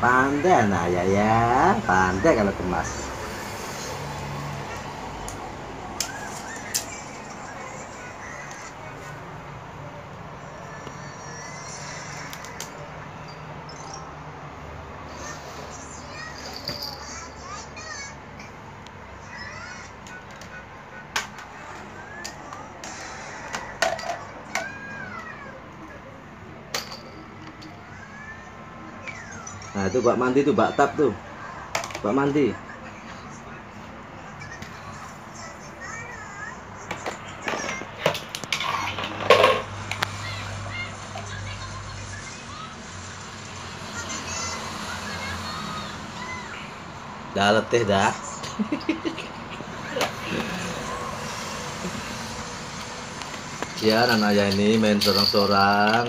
pandai nah ya ya. Pandai kalau kemas Nah itu bak mandi tuh bak tap tuh. Bak mandi Dah letih dah. Ya anak ayah ini main sorang-sorang